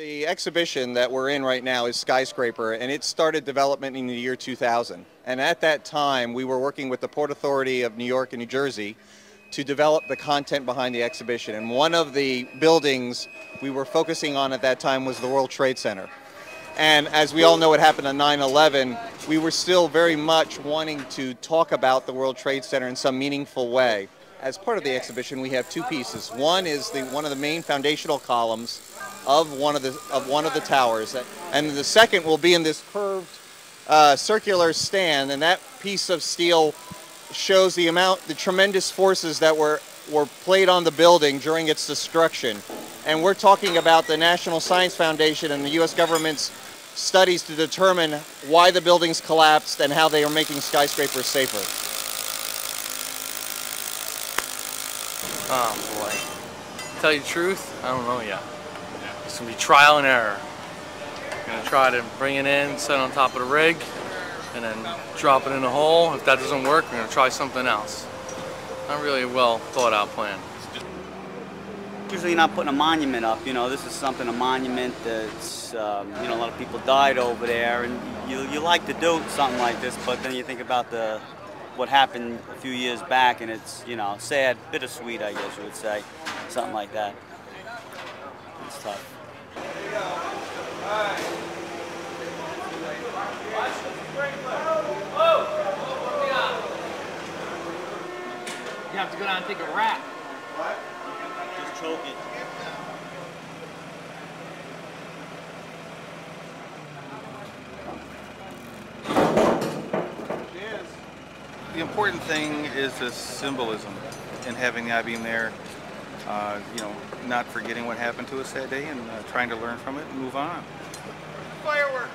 The exhibition that we're in right now is Skyscraper, and it started development in the year 2000. And at that time, we were working with the Port Authority of New York and New Jersey to develop the content behind the exhibition. And one of the buildings we were focusing on at that time was the World Trade Center. And as we all know what happened on 9-11, we were still very much wanting to talk about the World Trade Center in some meaningful way. As part of the exhibition, we have two pieces. One is the, one of the main foundational columns of one of the of one of the towers, and the second will be in this curved uh, circular stand, and that piece of steel shows the amount, the tremendous forces that were were played on the building during its destruction. And we're talking about the National Science Foundation and the U.S. government's studies to determine why the buildings collapsed and how they are making skyscrapers safer. Oh boy. Tell you the truth, I don't know yet. It's gonna be trial and error. I'm gonna try to bring it in, set it on top of the rig, and then drop it in a hole. If that doesn't work, we're gonna try something else. Not really a well thought out plan. Usually not putting a monument up, you know, this is something, a monument that's, um, you know, a lot of people died over there, and you, you like to do something like this, but then you think about the what happened a few years back, and it's, you know, sad, bittersweet, I guess you would say, something like that. It's tough. You have to go down and take a rap. What? Just choke it. The important thing is the symbolism and having the I-beam there, uh, you know, not forgetting what happened to us that day and uh, trying to learn from it and move on. Firework.